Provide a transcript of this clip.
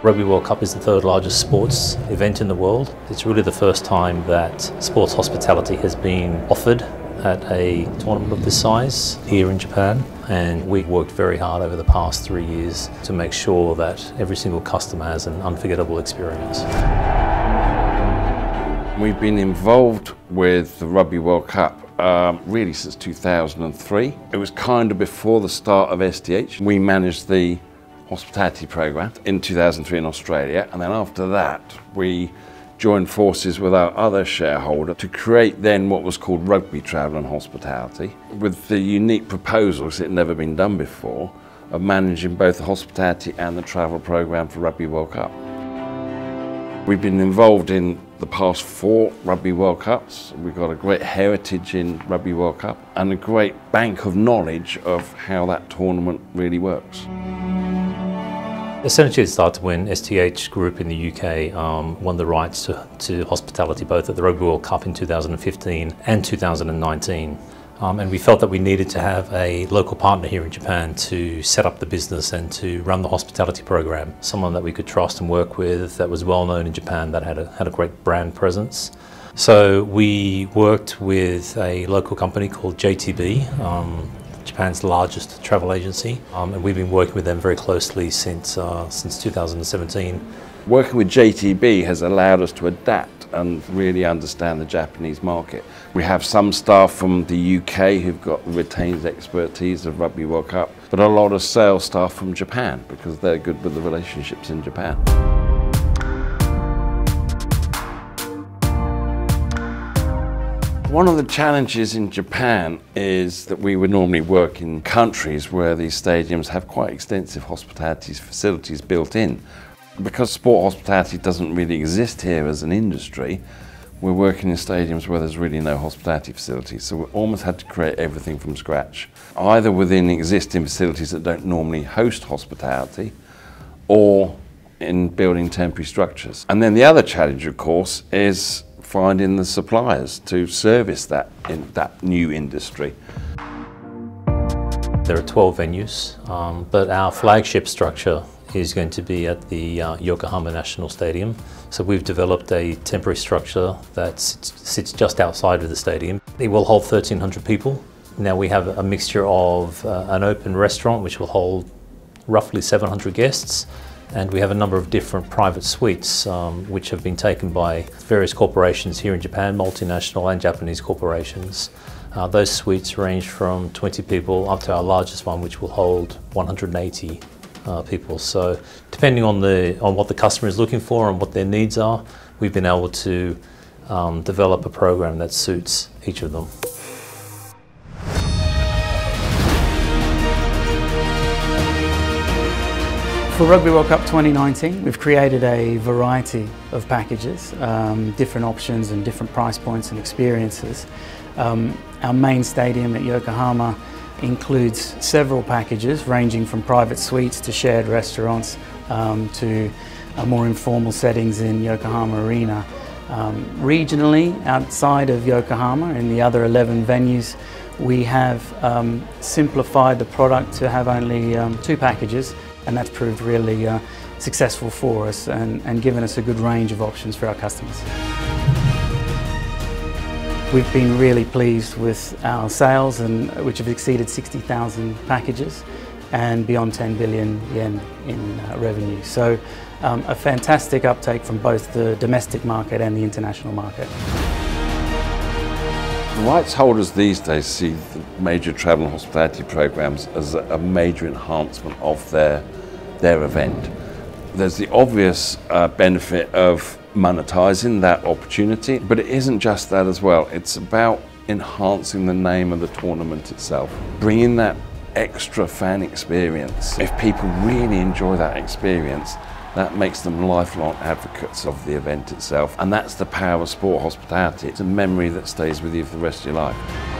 Rugby World Cup is the third largest sports event in the world. It's really the first time that sports hospitality has been offered at a tournament of this size here in Japan and we worked very hard over the past three years to make sure that every single customer has an unforgettable experience. We've been involved with the Rugby World Cup um, really since 2003. It was kind of before the start of STH. We managed the hospitality program in 2003 in Australia and then after that we joined forces with our other shareholder to create then what was called Rugby Travel and Hospitality with the unique proposals that had never been done before of managing both the hospitality and the travel program for Rugby World Cup. We've been involved in the past four Rugby World Cups. We've got a great heritage in Rugby World Cup and a great bank of knowledge of how that tournament really works. Essentially, it started when STH Group in the UK um, won the rights to, to, hospitality both at the Rugby World Cup in 2015 and 2019. Um, and we felt that we needed to have a local partner here in Japan to set up the business and to run the hospitality program. Someone that we could trust and work with that was well known in Japan that had a, had a great brand presence. So we worked with a local company called JTB. Um, Japan's largest travel agency, um, and we've been working with them very closely since, uh, since 2017. Working with JTB has allowed us to adapt and really understand the Japanese market. We have some staff from the UK who've got retained expertise of Rugby World Cup, but a lot of sales staff from Japan because they're good with the relationships in Japan. One of the challenges in Japan is that we would normally work in countries where these stadiums have quite extensive hospitality facilities built in. Because sport hospitality doesn't really exist here as an industry, we're working in stadiums where there's really no hospitality facilities. So we almost had to create everything from scratch, either within existing facilities that don't normally host hospitality or in building temporary structures. And then the other challenge, of course, is finding the suppliers to service that in that new industry. There are 12 venues, um, but our flagship structure is going to be at the uh, Yokohama National Stadium. So we've developed a temporary structure that sits, just outside of the stadium. It will hold 1,300 people. Now we have a mixture of uh, an open restaurant which will hold roughly 700 guests and we have a number of different private suites um, which have been taken by various corporations here in Japan, multinational and Japanese corporations. Uh, those suites range from 20 people up to our largest one which will hold 180 uh, people. So depending on, the, on what the customer is looking for and what their needs are, we've been able to um, develop a program that suits each of them. For Rugby World Cup 2019, we've created a variety of packages, um, different options and different price points and experiences. Um, our main stadium at Yokohama includes several packages ranging from private suites to shared restaurants um, to uh, more informal settings in Yokohama Arena. Um, regionally, outside of Yokohama, in the other 11 venues, we have um, simplified the product to have only um, two packages and that's proved really uh, successful for us and, and given us a good range of options for our customers. We've been really pleased with our sales, and, which have exceeded 60,000 packages and beyond 10 billion yen in uh, revenue. So um, a fantastic uptake from both the domestic market and the international market. Rights holders these days see the major travel and hospitality programs as a major enhancement of their their event. There's the obvious uh, benefit of monetizing that opportunity, but it isn't just that as well. It's about enhancing the name of the tournament itself, bringing that extra fan experience. If people really enjoy that experience, that makes them lifelong advocates of the event itself. And that's the power of sport hospitality. It's a memory that stays with you for the rest of your life.